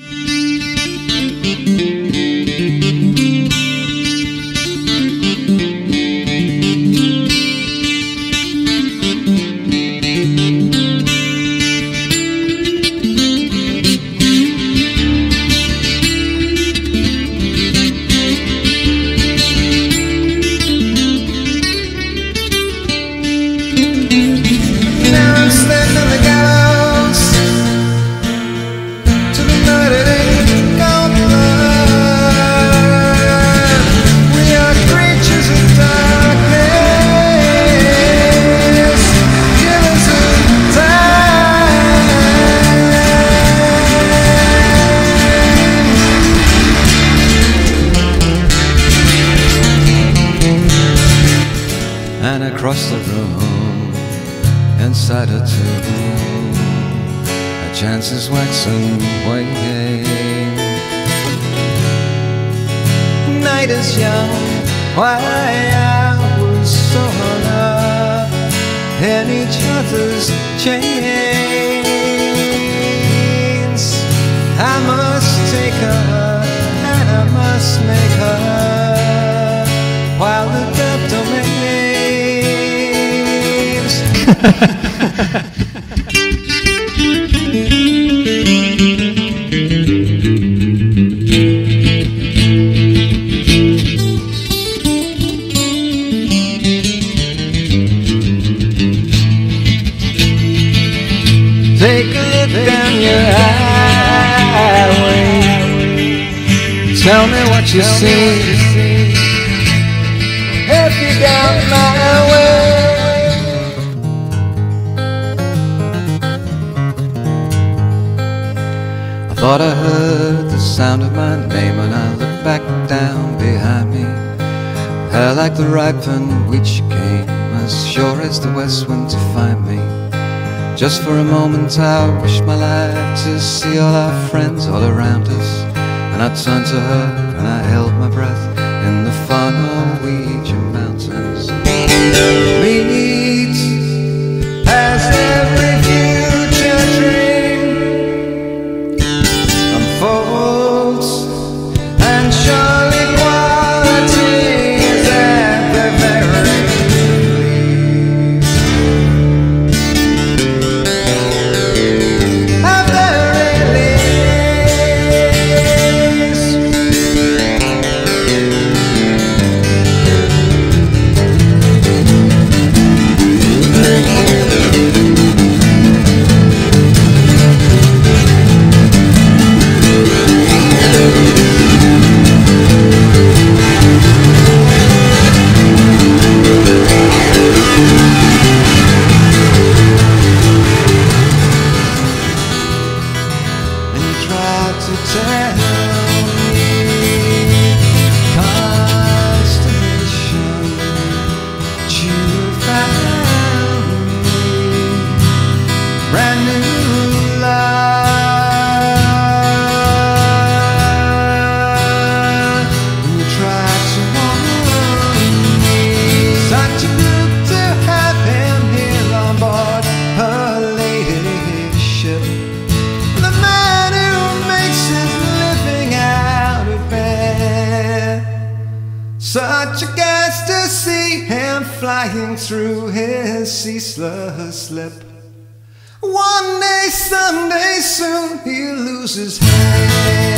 Now across the room, inside a tomb, a chance is waxing wane. Night is young, while hours so hung up in each other's chains. I must take her, and I must make her, Take a look down your highway. Tell me what you see. Thought I heard the sound of my name and I looked back down behind me. Hair like the ripened wheat came, as sure as the west wind to find me. Just for a moment I wished my life to see all our friends all around us. And I turned to her and I held my breath in the far Norwegian mountains. Such a gas to see him flying through his ceaseless lip. One day, someday, soon he'll lose his head.